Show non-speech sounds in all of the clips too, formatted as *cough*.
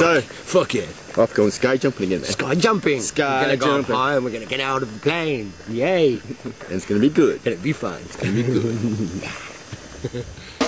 So, fuck it. I've gone sky jumping again. Man. Sky jumping. Sky we're gonna jumping. Go up high and we're gonna get out of the plane. Yay! *laughs* and it's gonna be good. And it'll be fun. It's gonna be good. *laughs*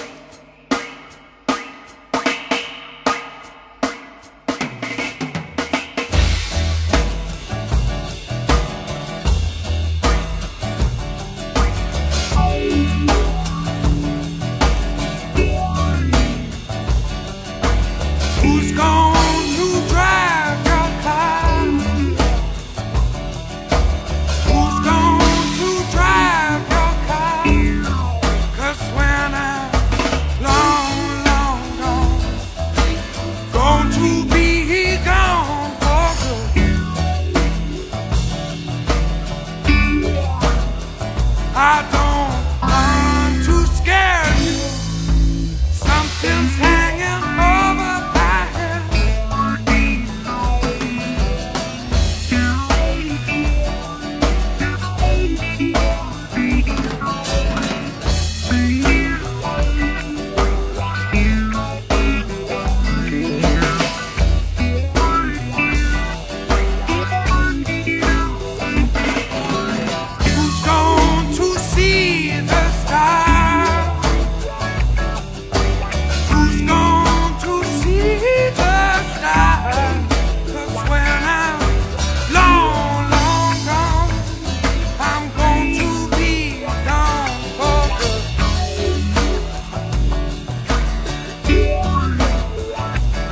I don't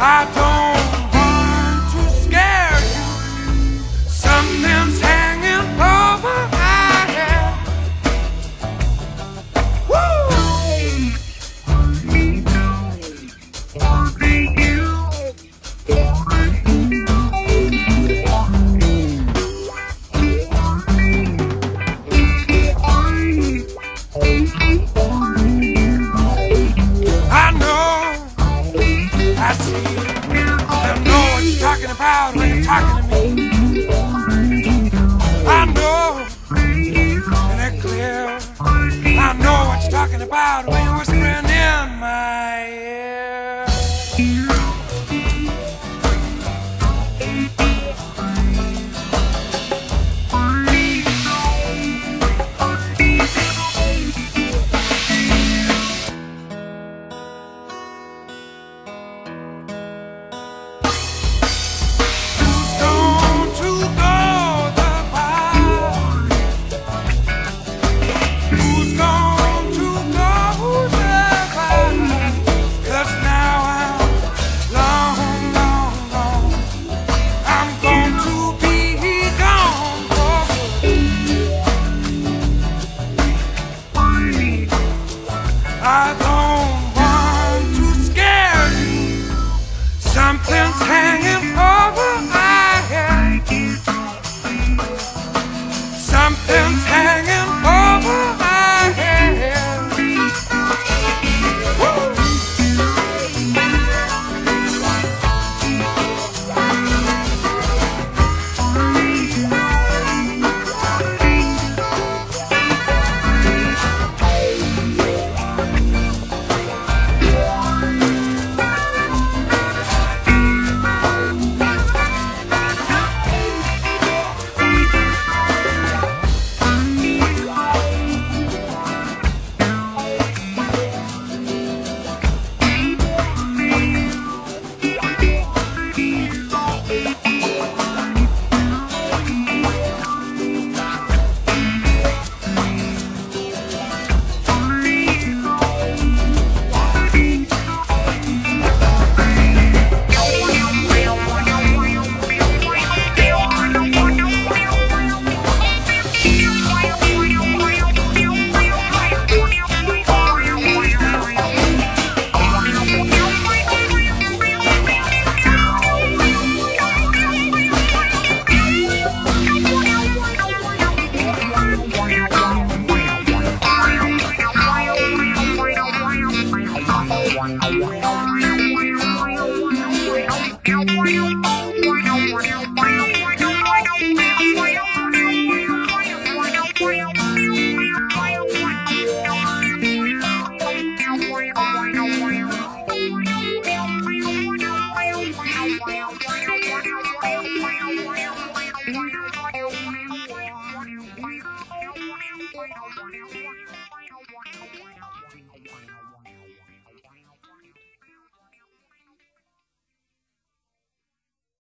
I don't Thank. I Wow.